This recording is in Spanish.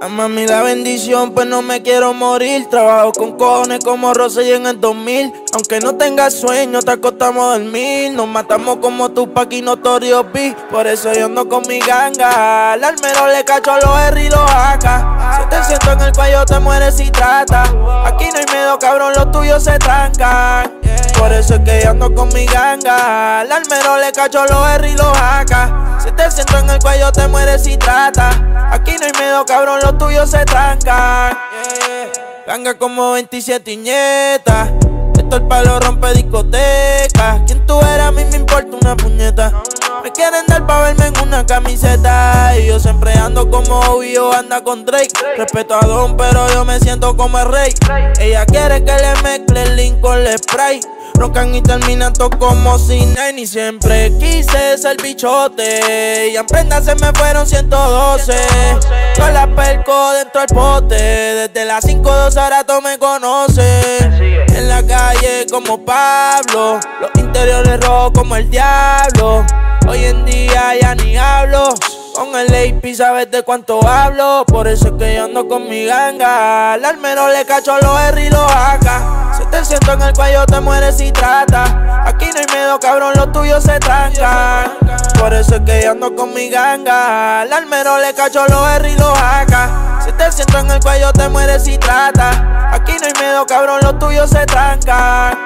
A mami la bendición, pues no me quiero morir. Trabajo con cojones como Rosé en el 2000. Aunque no tengas sueño, te acostamos a dormir. Nos matamos como Tupac y Notorio B. Por eso yo ando con mi ganga. Al almero le cacho a los los AK. Si te siento en el cuello, te mueres si trata. Aquí no hay miedo, cabrón, los tuyos se trancan. Por eso es que yo ando con mi ganga. Al almero le cacho a los los AK. Si te siento en el cuello, te mueres si trata. Cabrón, los tuyos se trancan. Ganga como 27 iñetas. Esto el palo rompe discoteca. ¿Quién tú eres? A mí me importa una puñeta. Quieren dar pa' verme en una camiseta. Y yo siempre ando como obvio, anda con Drake. Respeto a Don, pero yo me siento como el rey. Ella quiere que le mezcle el link con el spray. Rocan y terminan todo como sin ni siempre quise ser bichote. Y en prenda se me fueron 112. Con la perco dentro del pote. Desde las 5 2 horas tú me conoces. En la calle como Pablo. Los interiores rojos como el diablo. Hoy en día ya ni hablo. Con el AP sabes de cuánto hablo. Por eso es que yo ando con mi ganga. Al almero le cacho los R y los AK. Si te siento en el cuello, te mueres si trata. Aquí no hay miedo, cabrón, los tuyos se trancan. Por eso es que yo ando con mi ganga. Al almero le cacho los R y los AK. Si te siento en el cuello, te mueres si trata. Aquí no hay miedo, cabrón, los tuyos se trancan.